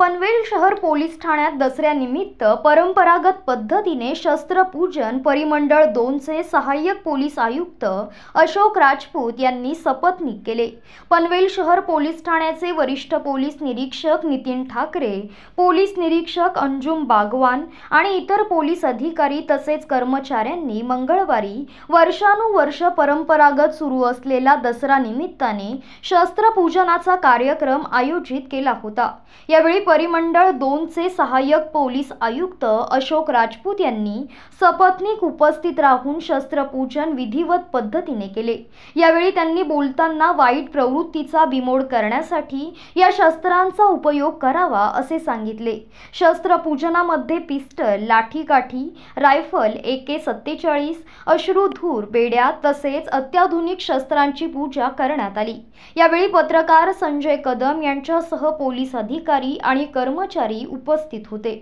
पनवेल शहर पोलीस ठाण्यात दसऱ्यानिमित्त परंपरागत पद्धतीने शस्त्रपूजन परिमंडळ दोनचे सहाय्यक पोलीस आयुक्त अशोक राजपूत यांनी सपत्नीक केले. पनवेल शहर पोलीस ठाण्याचे वरिष्ठ पोलीस निरीक्षक नितीन ठाकरे पोलीस निरीक्षक अंजुम बागवान आणि इतर पोलीस अधिकारी तसेच कर्मचाऱ्यांनी मंगळवारी वर्षानुवर्ष परंपरागत सुरू असलेला दसरा निमित्ताने शस्त्रपूजनाचा कार्यक्रम आयोजित केला होता. यावेळी परिमंडळ दोनचे सहाय्यक पोलीस आयुक्त अशोक राजपूत यांनी सपत्नीक उपस्थित राहून शस्त्रपूजन विधिवत पद्धतीने केले. यावेळी त्यांनी बोलताना वाईट प्रवृत्तीचा बिमोड करण्यासाठी या शस्त्रांचा उपयोग करावा असे सांगितले. शस्त्रपूजनामध्ये पिस्टल लाठीकाठी रायफल ए के सत्तेचाळीस अश्रुधूर बेड्या तसेच अत्याधुनिक शस्त्रांची पूजा करण्यात आली. यावेळी पत्रकार संजय कदम यांच्यासह पोलीस अधिकारी आणि कर्मचारी उपस्थित होते.